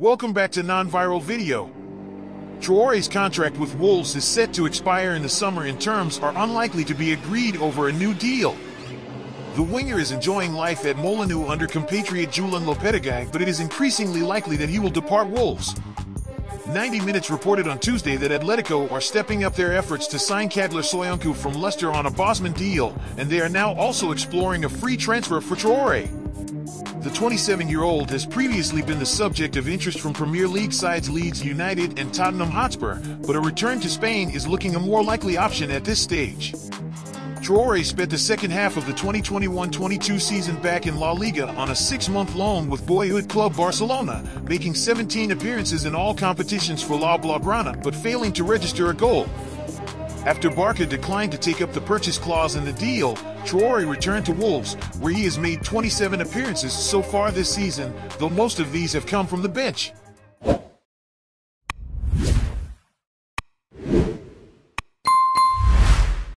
Welcome back to Non-Viral Video. Traore's contract with Wolves is set to expire in the summer and terms are unlikely to be agreed over a new deal. The winger is enjoying life at Molineux under compatriot Julen Lopetegui, but it is increasingly likely that he will depart Wolves. 90 Minutes reported on Tuesday that Atletico are stepping up their efforts to sign Çağlar Söyüncü from Leicester on a Bosman deal, and they are now also exploring a free transfer for Traore. The 27-year-old has previously been the subject of interest from Premier League sides Leeds United and Tottenham Hotspur, but a return to Spain is looking a more likely option at this stage. Traore spent the second half of the 2021-22 season back in La Liga on a six-month loan with boyhood club Barcelona, making 17 appearances in all competitions for La Blaugrana, but failing to register a goal. After Barca declined to take up the purchase clause in the deal, Traore returned to Wolves, where he has made 27 appearances so far this season, though most of these have come from the bench.